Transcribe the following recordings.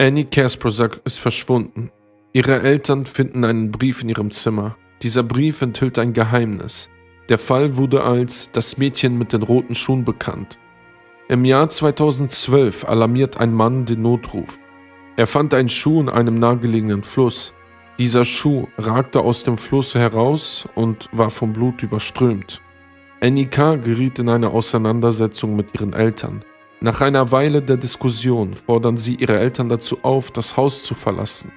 Annie Kasprozak ist verschwunden. Ihre Eltern finden einen Brief in ihrem Zimmer. Dieser Brief enthüllt ein Geheimnis. Der Fall wurde als das Mädchen mit den roten Schuhen bekannt. Im Jahr 2012 alarmiert ein Mann den Notruf. Er fand einen Schuh in einem nahegelegenen Fluss. Dieser Schuh ragte aus dem Fluss heraus und war vom Blut überströmt. Annie K. geriet in eine Auseinandersetzung mit ihren Eltern. Nach einer Weile der Diskussion fordern sie ihre Eltern dazu auf, das Haus zu verlassen.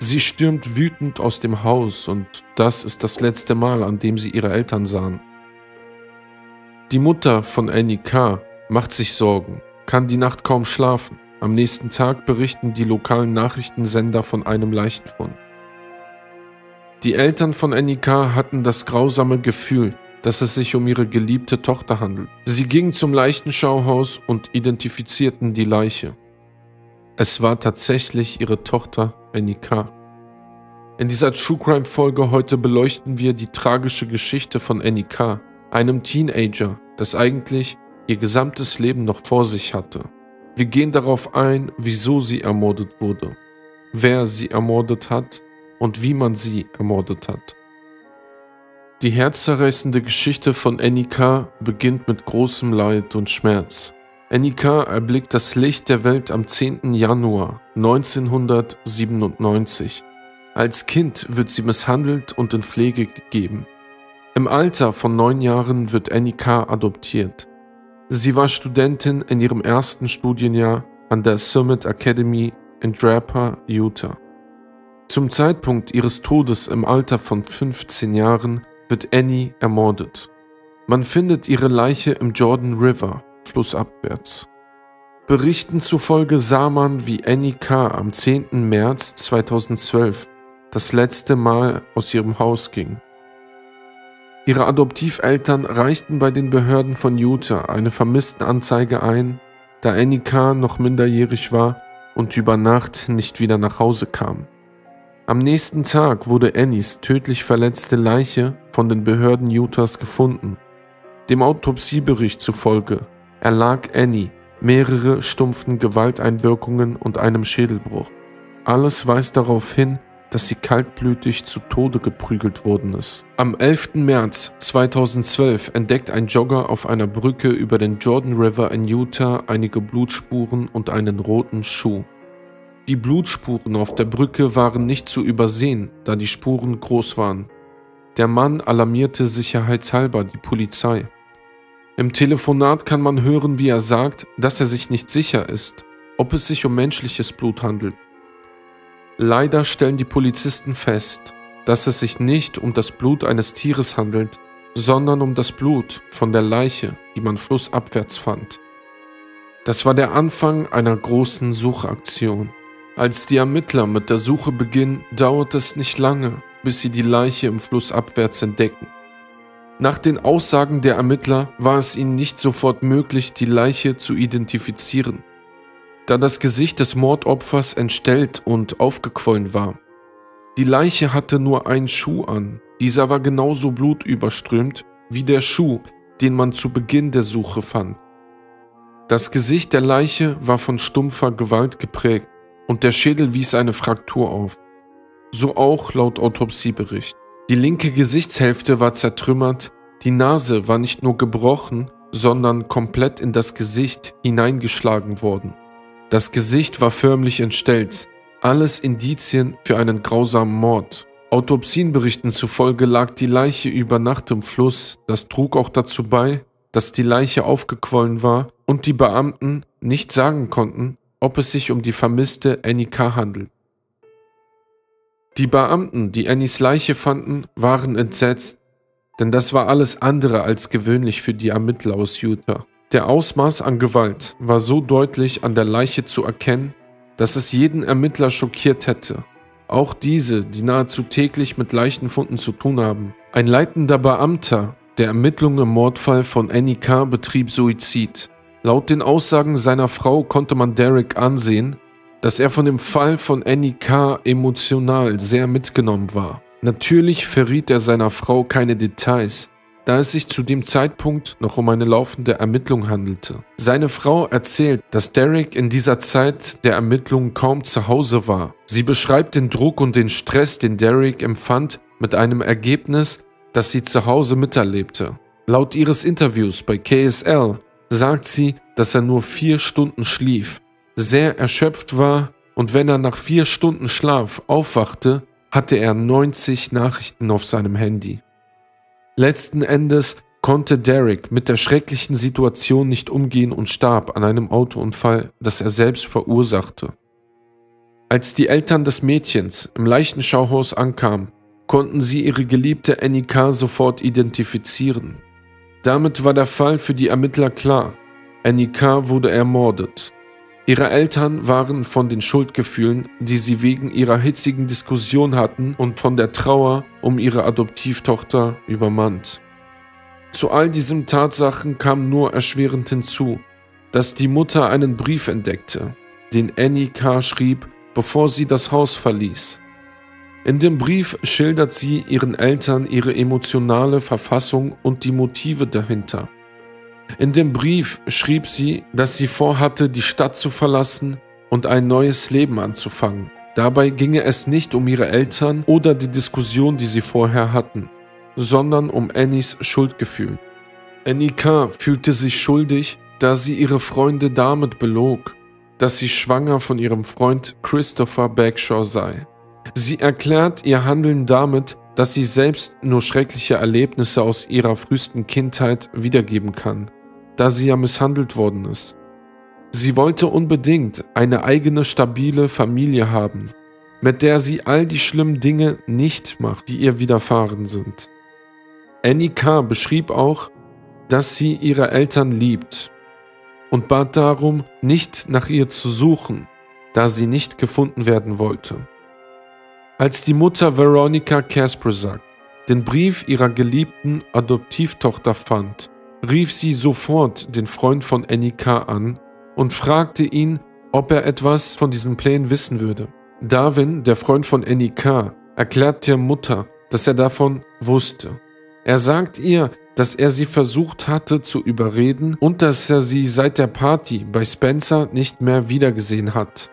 Sie stürmt wütend aus dem Haus und das ist das letzte Mal, an dem sie ihre Eltern sahen. Die Mutter von Annie K. macht sich Sorgen, kann die Nacht kaum schlafen. Am nächsten Tag berichten die lokalen Nachrichtensender von einem Leichenfund. Die Eltern von Annie K. hatten das grausame Gefühl, dass es sich um ihre geliebte Tochter handelt. Sie gingen zum Leichenschauhaus und identifizierten die Leiche. Es war tatsächlich ihre Tochter Annika. In dieser True Crime Folge heute beleuchten wir die tragische Geschichte von Annika, einem Teenager, das eigentlich ihr gesamtes Leben noch vor sich hatte. Wir gehen darauf ein, wieso sie ermordet wurde, wer sie ermordet hat und wie man sie ermordet hat. Die herzzerreißende Geschichte von Annika beginnt mit großem Leid und Schmerz. Annika erblickt das Licht der Welt am 10. Januar 1997. Als Kind wird sie misshandelt und in Pflege gegeben. Im Alter von neun Jahren wird Annika adoptiert. Sie war Studentin in ihrem ersten Studienjahr an der Summit Academy in Draper, Utah. Zum Zeitpunkt ihres Todes im Alter von 15 Jahren wird Annie ermordet. Man findet ihre Leiche im Jordan River, flussabwärts. Berichten zufolge sah man, wie Annie K. am 10. März 2012 das letzte Mal aus ihrem Haus ging. Ihre Adoptiveltern reichten bei den Behörden von Utah eine Vermisstenanzeige ein, da Annie K. noch minderjährig war und über Nacht nicht wieder nach Hause kam. Am nächsten Tag wurde Annies tödlich verletzte Leiche von den Behörden Utahs gefunden. Dem Autopsiebericht zufolge erlag Annie mehrere stumpfen Gewalteinwirkungen und einem Schädelbruch. Alles weist darauf hin, dass sie kaltblütig zu Tode geprügelt worden ist. Am 11. März 2012 entdeckt ein Jogger auf einer Brücke über den Jordan River in Utah einige Blutspuren und einen roten Schuh. Die Blutspuren auf der Brücke waren nicht zu übersehen, da die Spuren groß waren. Der Mann alarmierte sicherheitshalber die Polizei. Im Telefonat kann man hören, wie er sagt, dass er sich nicht sicher ist, ob es sich um menschliches Blut handelt. Leider stellen die Polizisten fest, dass es sich nicht um das Blut eines Tieres handelt, sondern um das Blut von der Leiche, die man flussabwärts fand. Das war der Anfang einer großen Suchaktion. Als die Ermittler mit der Suche beginnen, dauert es nicht lange, bis sie die Leiche im Fluss abwärts entdecken. Nach den Aussagen der Ermittler war es ihnen nicht sofort möglich, die Leiche zu identifizieren, da das Gesicht des Mordopfers entstellt und aufgequollen war. Die Leiche hatte nur einen Schuh an, dieser war genauso blutüberströmt wie der Schuh, den man zu Beginn der Suche fand. Das Gesicht der Leiche war von stumpfer Gewalt geprägt und der Schädel wies eine Fraktur auf. So auch laut Autopsiebericht. Die linke Gesichtshälfte war zertrümmert, die Nase war nicht nur gebrochen, sondern komplett in das Gesicht hineingeschlagen worden. Das Gesicht war förmlich entstellt, alles Indizien für einen grausamen Mord. Autopsienberichten zufolge lag die Leiche über Nacht im Fluss, das trug auch dazu bei, dass die Leiche aufgequollen war und die Beamten nicht sagen konnten, ob es sich um die vermisste Annie K. handelt. Die Beamten, die Annies Leiche fanden, waren entsetzt, denn das war alles andere als gewöhnlich für die Ermittler aus Utah. Der Ausmaß an Gewalt war so deutlich an der Leiche zu erkennen, dass es jeden Ermittler schockiert hätte. Auch diese, die nahezu täglich mit Leichenfunden zu tun haben. Ein leitender Beamter der Ermittlungen im Mordfall von Annie K. betrieb Suizid. Laut den Aussagen seiner Frau konnte man Derek ansehen, dass er von dem Fall von Annie K. emotional sehr mitgenommen war. Natürlich verriet er seiner Frau keine Details, da es sich zu dem Zeitpunkt noch um eine laufende Ermittlung handelte. Seine Frau erzählt, dass Derek in dieser Zeit der Ermittlungen kaum zu Hause war. Sie beschreibt den Druck und den Stress, den Derek empfand, mit einem Ergebnis, das sie zu Hause miterlebte. Laut ihres Interviews bei KSL sagt sie, dass er nur vier Stunden schlief, sehr erschöpft war und wenn er nach vier Stunden Schlaf aufwachte, hatte er 90 Nachrichten auf seinem Handy. Letzten Endes konnte Derek mit der schrecklichen Situation nicht umgehen und starb an einem Autounfall, das er selbst verursachte. Als die Eltern des Mädchens im Leichenschauhaus ankamen, konnten sie ihre geliebte Annika sofort identifizieren. Damit war der Fall für die Ermittler klar. Annika wurde ermordet. Ihre Eltern waren von den Schuldgefühlen, die sie wegen ihrer hitzigen Diskussion hatten und von der Trauer um ihre Adoptivtochter übermannt. Zu all diesen Tatsachen kam nur erschwerend hinzu, dass die Mutter einen Brief entdeckte, den Annie K. schrieb, bevor sie das Haus verließ. In dem Brief schildert sie ihren Eltern ihre emotionale Verfassung und die Motive dahinter. In dem Brief schrieb sie, dass sie vorhatte, die Stadt zu verlassen und ein neues Leben anzufangen. Dabei ginge es nicht um ihre Eltern oder die Diskussion, die sie vorher hatten, sondern um Annies Schuldgefühl. Annie K. fühlte sich schuldig, da sie ihre Freunde damit belog, dass sie schwanger von ihrem Freund Christopher Bagshaw sei. Sie erklärt ihr Handeln damit, dass sie selbst nur schreckliche Erlebnisse aus ihrer frühesten Kindheit wiedergeben kann da sie ja misshandelt worden ist. Sie wollte unbedingt eine eigene stabile Familie haben, mit der sie all die schlimmen Dinge nicht macht, die ihr widerfahren sind. Annie K. beschrieb auch, dass sie ihre Eltern liebt und bat darum, nicht nach ihr zu suchen, da sie nicht gefunden werden wollte. Als die Mutter Veronica Kasperzak den Brief ihrer geliebten Adoptivtochter fand, rief sie sofort den Freund von Annika an und fragte ihn, ob er etwas von diesen Plänen wissen würde. Darwin, der Freund von Annika, erklärt der Mutter, dass er davon wusste. Er sagt ihr, dass er sie versucht hatte zu überreden und dass er sie seit der Party bei Spencer nicht mehr wiedergesehen hat.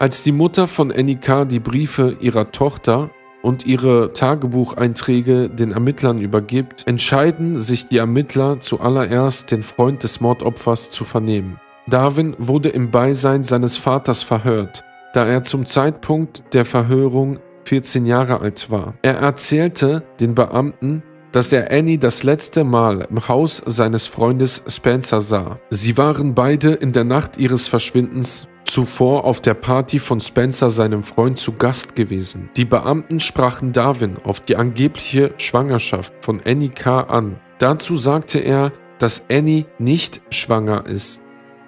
Als die Mutter von Annika die Briefe ihrer Tochter und ihre Tagebucheinträge den Ermittlern übergibt, entscheiden sich die Ermittler zuallererst, den Freund des Mordopfers zu vernehmen. Darwin wurde im Beisein seines Vaters verhört, da er zum Zeitpunkt der Verhörung 14 Jahre alt war. Er erzählte den Beamten, dass er Annie das letzte Mal im Haus seines Freundes Spencer sah. Sie waren beide in der Nacht ihres Verschwindens zuvor auf der Party von Spencer seinem Freund zu Gast gewesen. Die Beamten sprachen Darwin auf die angebliche Schwangerschaft von Annie K. an. Dazu sagte er, dass Annie nicht schwanger ist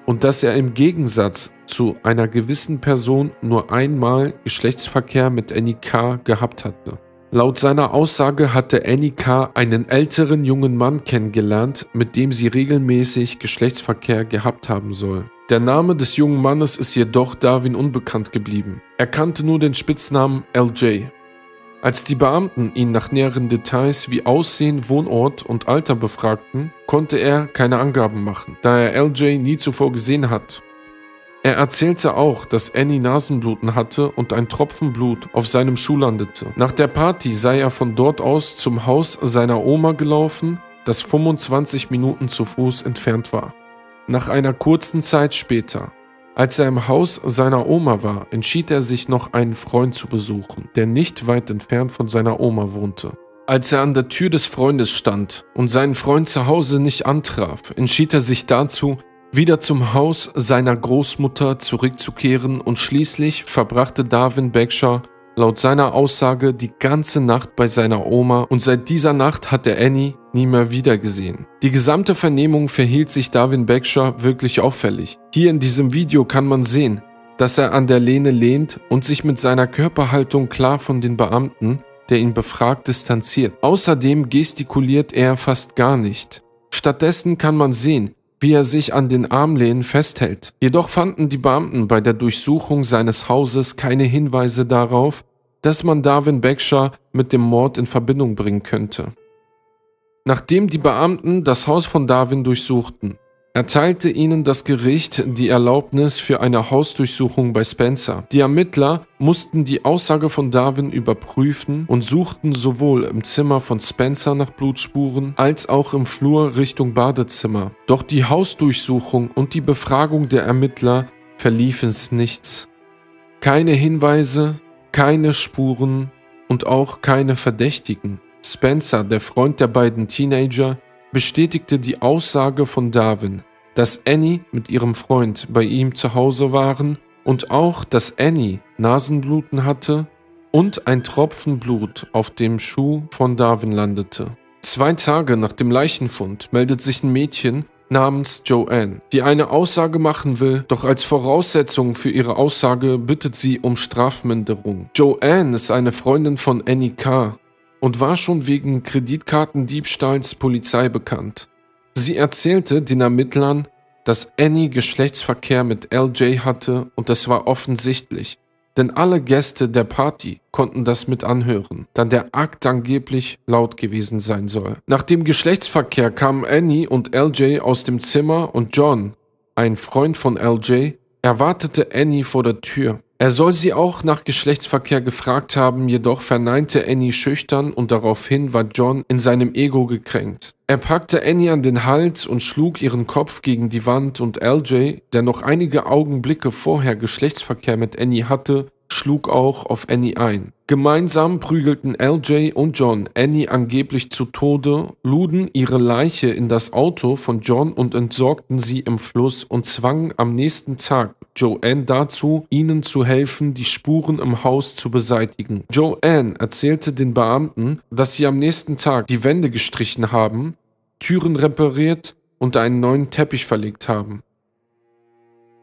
und dass er im Gegensatz zu einer gewissen Person nur einmal Geschlechtsverkehr mit Annie K. gehabt hatte. Laut seiner Aussage hatte Annika einen älteren jungen Mann kennengelernt, mit dem sie regelmäßig Geschlechtsverkehr gehabt haben soll. Der Name des jungen Mannes ist jedoch Darwin unbekannt geblieben. Er kannte nur den Spitznamen LJ. Als die Beamten ihn nach näheren Details wie Aussehen, Wohnort und Alter befragten, konnte er keine Angaben machen, da er LJ nie zuvor gesehen hat er erzählte auch, dass Annie Nasenbluten hatte und ein Tropfen Blut auf seinem Schuh landete. Nach der Party sei er von dort aus zum Haus seiner Oma gelaufen, das 25 Minuten zu Fuß entfernt war. Nach einer kurzen Zeit später, als er im Haus seiner Oma war, entschied er sich noch einen Freund zu besuchen, der nicht weit entfernt von seiner Oma wohnte. Als er an der Tür des Freundes stand und seinen Freund zu Hause nicht antraf, entschied er sich dazu, wieder zum Haus seiner Großmutter zurückzukehren und schließlich verbrachte Darwin Bagshaw laut seiner Aussage die ganze Nacht bei seiner Oma und seit dieser Nacht hat er Annie nie mehr wiedergesehen. Die gesamte Vernehmung verhielt sich Darwin Bagshaw wirklich auffällig. Hier in diesem Video kann man sehen, dass er an der Lehne lehnt und sich mit seiner Körperhaltung klar von den Beamten, der ihn befragt, distanziert. Außerdem gestikuliert er fast gar nicht. Stattdessen kann man sehen, wie er sich an den Armlehnen festhält. Jedoch fanden die Beamten bei der Durchsuchung seines Hauses keine Hinweise darauf, dass man Darwin Bagshaw mit dem Mord in Verbindung bringen könnte. Nachdem die Beamten das Haus von Darwin durchsuchten, erteilte ihnen das Gericht die Erlaubnis für eine Hausdurchsuchung bei Spencer. Die Ermittler mussten die Aussage von Darwin überprüfen und suchten sowohl im Zimmer von Spencer nach Blutspuren als auch im Flur Richtung Badezimmer. Doch die Hausdurchsuchung und die Befragung der Ermittler verlief ins Nichts. Keine Hinweise, keine Spuren und auch keine Verdächtigen. Spencer, der Freund der beiden Teenager, bestätigte die Aussage von Darwin, dass Annie mit ihrem Freund bei ihm zu Hause waren und auch, dass Annie Nasenbluten hatte und ein Tropfen Blut auf dem Schuh von Darwin landete. Zwei Tage nach dem Leichenfund meldet sich ein Mädchen namens Joanne, die eine Aussage machen will, doch als Voraussetzung für ihre Aussage bittet sie um Strafminderung. Joanne ist eine Freundin von Annie K., und war schon wegen Kreditkartendiebstahls Polizei bekannt. Sie erzählte den Ermittlern, dass Annie Geschlechtsverkehr mit LJ hatte und es war offensichtlich, denn alle Gäste der Party konnten das mit anhören, da der Akt angeblich laut gewesen sein soll. Nach dem Geschlechtsverkehr kamen Annie und LJ aus dem Zimmer und John, ein Freund von LJ, erwartete Annie vor der Tür. Er soll sie auch nach Geschlechtsverkehr gefragt haben, jedoch verneinte Annie schüchtern und daraufhin war John in seinem Ego gekränkt. Er packte Annie an den Hals und schlug ihren Kopf gegen die Wand und LJ, der noch einige Augenblicke vorher Geschlechtsverkehr mit Annie hatte, schlug auch auf Annie ein. Gemeinsam prügelten LJ und John Annie angeblich zu Tode, luden ihre Leiche in das Auto von John und entsorgten sie im Fluss und zwangen am nächsten Tag Joanne dazu, ihnen zu helfen, die Spuren im Haus zu beseitigen. Joanne erzählte den Beamten, dass sie am nächsten Tag die Wände gestrichen haben, Türen repariert und einen neuen Teppich verlegt haben.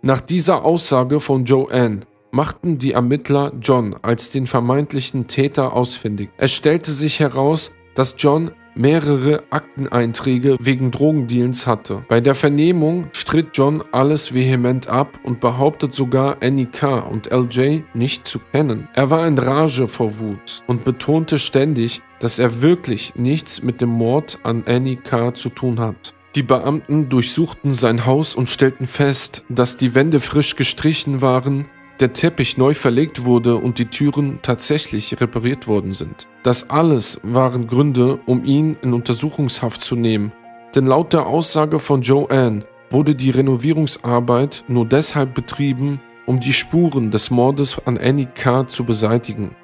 Nach dieser Aussage von Joanne machten die Ermittler John als den vermeintlichen Täter ausfindig. Es stellte sich heraus, dass John mehrere Akteneinträge wegen Drogendeals hatte. Bei der Vernehmung stritt John alles vehement ab und behauptet sogar Annie K. und LJ nicht zu kennen. Er war in Rage vor Wut und betonte ständig, dass er wirklich nichts mit dem Mord an Annie K. zu tun hat. Die Beamten durchsuchten sein Haus und stellten fest, dass die Wände frisch gestrichen waren, der Teppich neu verlegt wurde und die Türen tatsächlich repariert worden sind. Das alles waren Gründe, um ihn in Untersuchungshaft zu nehmen, denn laut der Aussage von Joanne wurde die Renovierungsarbeit nur deshalb betrieben, um die Spuren des Mordes an Annie K. zu beseitigen.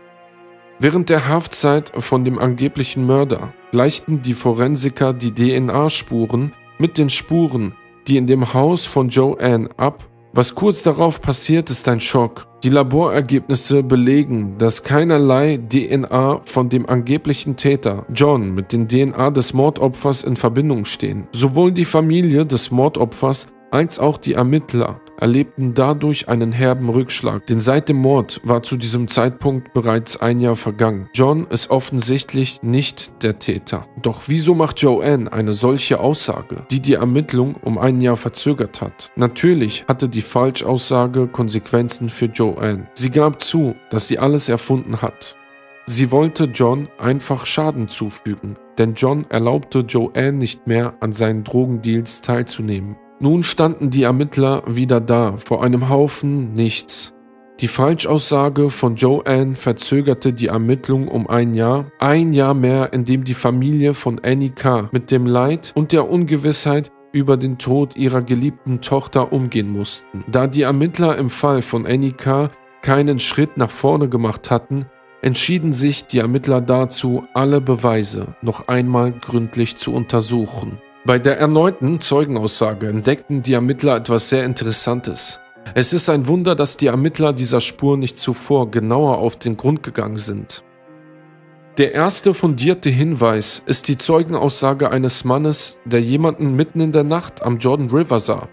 Während der Haftzeit von dem angeblichen Mörder gleichten die Forensiker die DNA-Spuren mit den Spuren, die in dem Haus von Joanne ab was kurz darauf passiert, ist ein Schock. Die Laborergebnisse belegen, dass keinerlei DNA von dem angeblichen Täter, John, mit den DNA des Mordopfers in Verbindung stehen. Sowohl die Familie des Mordopfers als auch die Ermittler erlebten dadurch einen herben Rückschlag, denn seit dem Mord war zu diesem Zeitpunkt bereits ein Jahr vergangen. John ist offensichtlich nicht der Täter. Doch wieso macht Joanne eine solche Aussage, die die Ermittlung um ein Jahr verzögert hat? Natürlich hatte die Falschaussage Konsequenzen für Joanne. Sie gab zu, dass sie alles erfunden hat. Sie wollte John einfach Schaden zufügen, denn John erlaubte Joanne nicht mehr an seinen Drogendeals teilzunehmen. Nun standen die Ermittler wieder da, vor einem Haufen nichts. Die Falschaussage von Joanne verzögerte die Ermittlung um ein Jahr, ein Jahr mehr, in dem die Familie von Annie K. mit dem Leid und der Ungewissheit über den Tod ihrer geliebten Tochter umgehen mussten. Da die Ermittler im Fall von Annie K. keinen Schritt nach vorne gemacht hatten, entschieden sich die Ermittler dazu, alle Beweise noch einmal gründlich zu untersuchen. Bei der erneuten Zeugenaussage entdeckten die Ermittler etwas sehr Interessantes. Es ist ein Wunder, dass die Ermittler dieser Spur nicht zuvor genauer auf den Grund gegangen sind. Der erste fundierte Hinweis ist die Zeugenaussage eines Mannes, der jemanden mitten in der Nacht am Jordan River sah.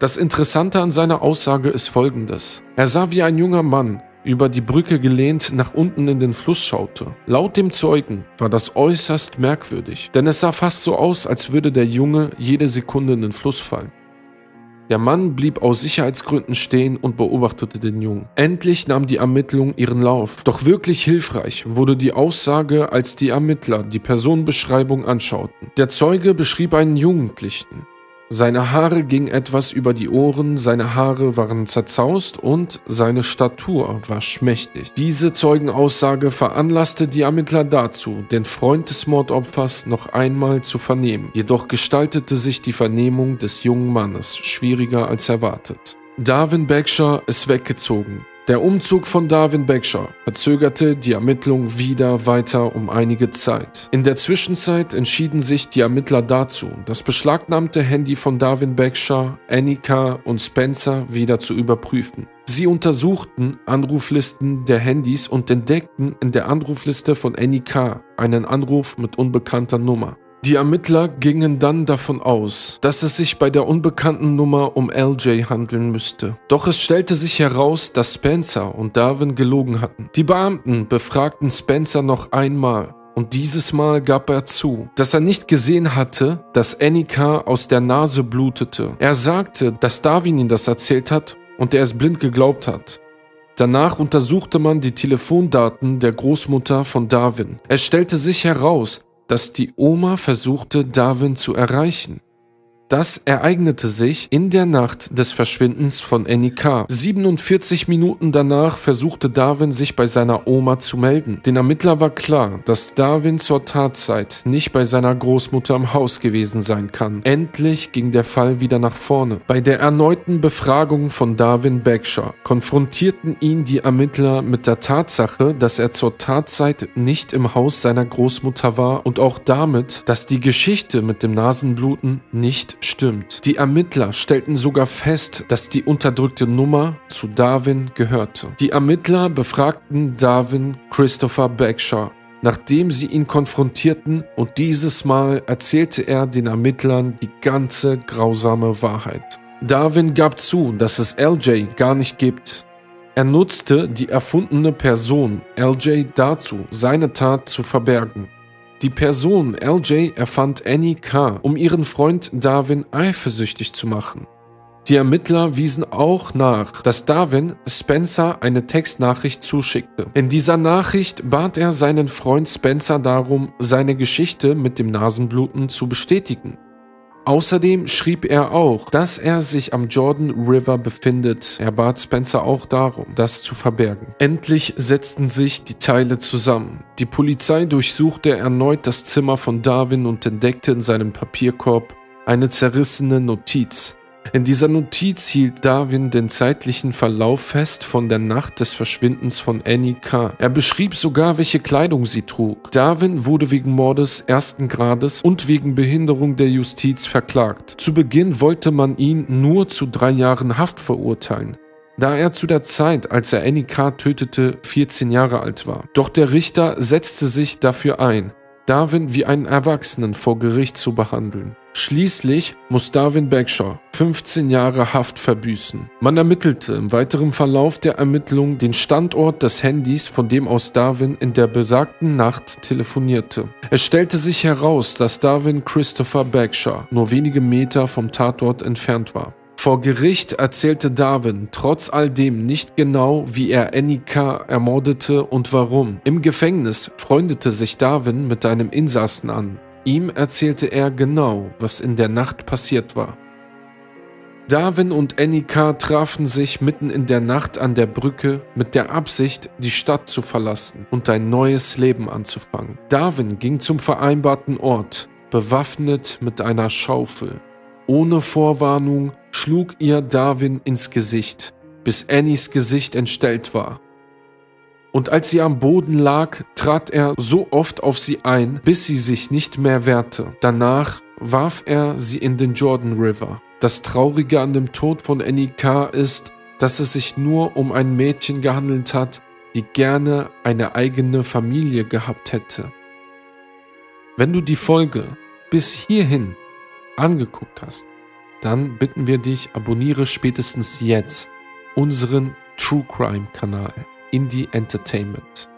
Das Interessante an seiner Aussage ist folgendes. Er sah wie ein junger Mann über die Brücke gelehnt nach unten in den Fluss schaute. Laut dem Zeugen war das äußerst merkwürdig, denn es sah fast so aus, als würde der Junge jede Sekunde in den Fluss fallen. Der Mann blieb aus Sicherheitsgründen stehen und beobachtete den Jungen. Endlich nahm die Ermittlung ihren Lauf. Doch wirklich hilfreich wurde die Aussage, als die Ermittler die Personenbeschreibung anschauten. Der Zeuge beschrieb einen Jugendlichen. Seine Haare gingen etwas über die Ohren, seine Haare waren zerzaust und seine Statur war schmächtig. Diese Zeugenaussage veranlasste die Ermittler dazu, den Freund des Mordopfers noch einmal zu vernehmen. Jedoch gestaltete sich die Vernehmung des jungen Mannes schwieriger als erwartet. Darwin Bagshaw ist weggezogen. Der Umzug von Darwin Bagshaw verzögerte die Ermittlung wieder weiter um einige Zeit. In der Zwischenzeit entschieden sich die Ermittler dazu, das beschlagnahmte Handy von Darwin Bagshaw, Annika und Spencer wieder zu überprüfen. Sie untersuchten Anruflisten der Handys und entdeckten in der Anrufliste von Annika einen Anruf mit unbekannter Nummer. Die Ermittler gingen dann davon aus, dass es sich bei der unbekannten Nummer um LJ handeln müsste. Doch es stellte sich heraus, dass Spencer und Darwin gelogen hatten. Die Beamten befragten Spencer noch einmal und dieses Mal gab er zu, dass er nicht gesehen hatte, dass Annika aus der Nase blutete. Er sagte, dass Darwin ihm das erzählt hat und er es blind geglaubt hat. Danach untersuchte man die Telefondaten der Großmutter von Darwin. Es stellte sich heraus, dass die Oma versuchte, Darwin zu erreichen. Das ereignete sich in der Nacht des Verschwindens von Annie K. 47 Minuten danach versuchte Darwin sich bei seiner Oma zu melden. Den Ermittler war klar, dass Darwin zur Tatzeit nicht bei seiner Großmutter im Haus gewesen sein kann. Endlich ging der Fall wieder nach vorne. Bei der erneuten Befragung von Darwin Bagshaw konfrontierten ihn die Ermittler mit der Tatsache, dass er zur Tatzeit nicht im Haus seiner Großmutter war und auch damit, dass die Geschichte mit dem Nasenbluten nicht stimmt. Die Ermittler stellten sogar fest, dass die unterdrückte Nummer zu Darwin gehörte. Die Ermittler befragten Darwin Christopher Bagshaw, nachdem sie ihn konfrontierten und dieses Mal erzählte er den Ermittlern die ganze grausame Wahrheit. Darwin gab zu, dass es LJ gar nicht gibt. Er nutzte die erfundene Person LJ dazu, seine Tat zu verbergen. Die Person LJ erfand Annie K., um ihren Freund Darwin eifersüchtig zu machen. Die Ermittler wiesen auch nach, dass Darwin Spencer eine Textnachricht zuschickte. In dieser Nachricht bat er seinen Freund Spencer darum, seine Geschichte mit dem Nasenbluten zu bestätigen. Außerdem schrieb er auch, dass er sich am Jordan River befindet. Er bat Spencer auch darum, das zu verbergen. Endlich setzten sich die Teile zusammen. Die Polizei durchsuchte erneut das Zimmer von Darwin und entdeckte in seinem Papierkorb eine zerrissene Notiz. In dieser Notiz hielt Darwin den zeitlichen Verlauf fest von der Nacht des Verschwindens von Annie K. Er beschrieb sogar, welche Kleidung sie trug. Darwin wurde wegen Mordes ersten Grades und wegen Behinderung der Justiz verklagt. Zu Beginn wollte man ihn nur zu drei Jahren Haft verurteilen da er zu der Zeit, als er Annie K. tötete, 14 Jahre alt war. Doch der Richter setzte sich dafür ein, Darwin wie einen Erwachsenen vor Gericht zu behandeln. Schließlich muss Darwin Bagshaw 15 Jahre Haft verbüßen. Man ermittelte im weiteren Verlauf der Ermittlung den Standort des Handys, von dem aus Darwin in der besagten Nacht telefonierte. Es stellte sich heraus, dass Darwin Christopher Bagshaw nur wenige Meter vom Tatort entfernt war. Vor Gericht erzählte Darwin trotz all dem nicht genau, wie er Annika ermordete und warum. Im Gefängnis freundete sich Darwin mit einem Insassen an. Ihm erzählte er genau, was in der Nacht passiert war. Darwin und Annika trafen sich mitten in der Nacht an der Brücke mit der Absicht, die Stadt zu verlassen und ein neues Leben anzufangen. Darwin ging zum vereinbarten Ort, bewaffnet mit einer Schaufel. Ohne Vorwarnung schlug ihr Darwin ins Gesicht, bis Annies Gesicht entstellt war. Und als sie am Boden lag, trat er so oft auf sie ein, bis sie sich nicht mehr wehrte. Danach warf er sie in den Jordan River. Das Traurige an dem Tod von Annie K. ist, dass es sich nur um ein Mädchen gehandelt hat, die gerne eine eigene Familie gehabt hätte. Wenn du die Folge bis hierhin angeguckt hast, dann bitten wir dich, abonniere spätestens jetzt unseren True Crime Kanal Indie Entertainment.